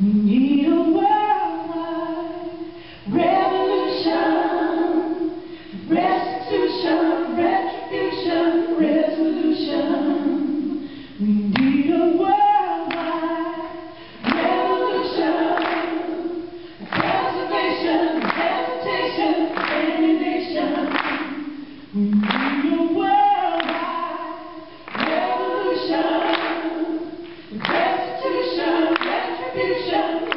Need vida.